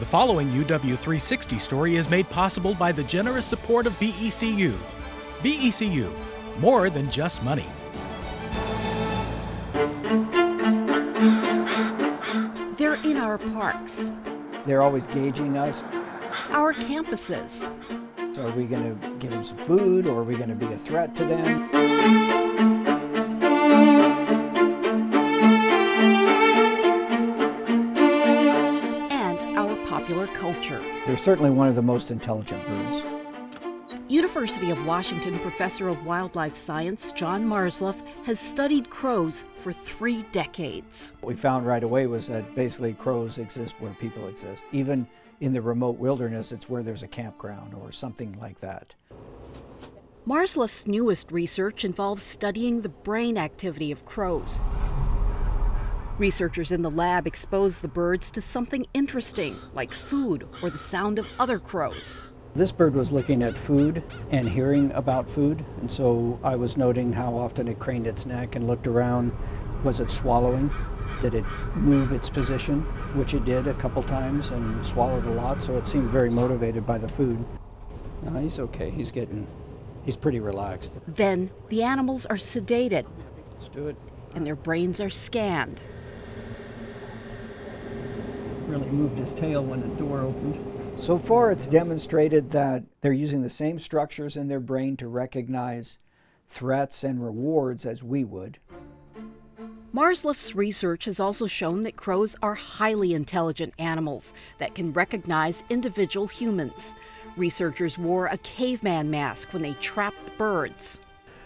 The following UW360 story is made possible by the generous support of BECU. BECU, more than just money. They're in our parks, They're always gauging us. our campuses, So are we going to give them some food or are we going to be a threat to them? Popular culture. They're certainly one of the most intelligent birds. University of Washington professor of wildlife science John Marzluff has studied crows for three decades. What we found right away was that basically crows exist where people exist. Even in the remote wilderness, it's where there's a campground or something like that. Marzluff's newest research involves studying the brain activity of crows. Researchers in the lab expose the birds to something interesting, like food or the sound of other crows. This bird was looking at food and hearing about food, and so I was noting how often it craned its neck and looked around. Was it swallowing? Did it move its position, which it did a couple times and swallowed a lot, so it seemed very motivated by the food. No, he's okay. He's getting, he's pretty relaxed. Then the animals are sedated Let's do it. and their brains are scanned. Really moved his tail when the door opened. So far, it's demonstrated that they're using the same structures in their brain to recognize threats and rewards as we would. Marzluff's research has also shown that crows are highly intelligent animals that can recognize individual humans. Researchers wore a caveman mask when they trapped the birds.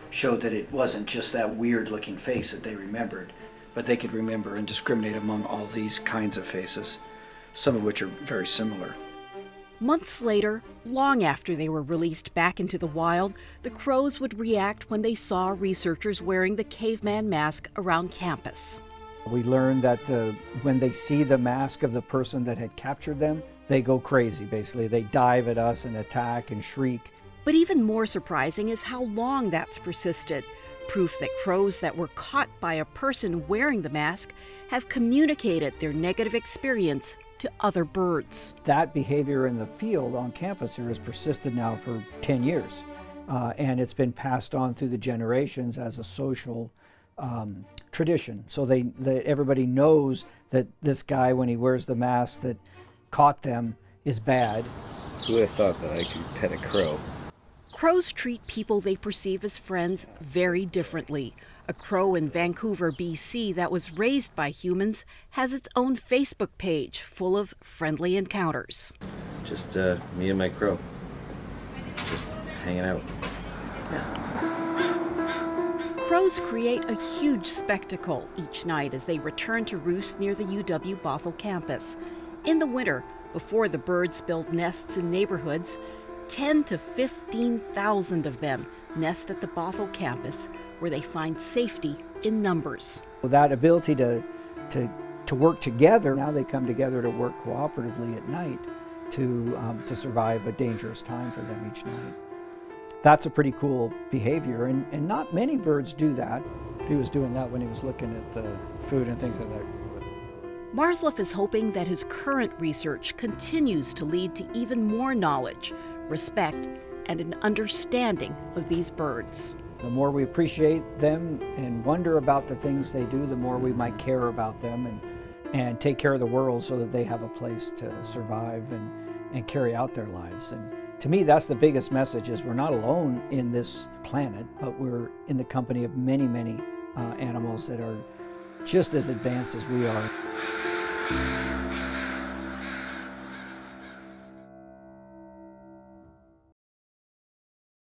showed that it wasn't just that weird looking face that they remembered, but they could remember and discriminate among all these kinds of faces, some of which are very similar. Months later, long after they were released back into the wild, the crows would react when they saw researchers wearing the caveman mask around campus. We learned that uh, when they see the mask of the person that had captured them, they go crazy basically. They dive at us and attack and shriek. But even more surprising is how long that's persisted. Proof that crows that were caught by a person wearing the mask have communicated their negative experience to other birds. That behavior in the field on campus here has persisted now for 10 years. Uh, and it's been passed on through the generations as a social um, tradition. So they, they, everybody knows that this guy, when he wears the mask that caught them, is bad. Who would have thought that I could pet a crow? Crows treat people they perceive as friends very differently. A crow in Vancouver, BC, that was raised by humans has its own Facebook page full of friendly encounters. Just uh, me and my crow. Just hanging out. Yeah. Crows create a huge spectacle each night as they return to roost near the UW Bothell campus. In the winter, before the birds build nests in neighborhoods, 10 to 15,000 of them nest at the Bothell campus where they find safety in numbers. That ability to, to, to work together, now they come together to work cooperatively at night to, um, to survive a dangerous time for them each night. That's a pretty cool behavior, and, and not many birds do that. He was doing that when he was looking at the food and things like that. Marzluff is hoping that his current research continues to lead to even more knowledge, respect, and an understanding of these birds. The more we appreciate them and wonder about the things they do, the more we might care about them and, and take care of the world so that they have a place to survive and, and carry out their lives. And to me, that's the biggest message is we're not alone in this planet, but we're in the company of many, many uh, animals that are just as advanced as we are.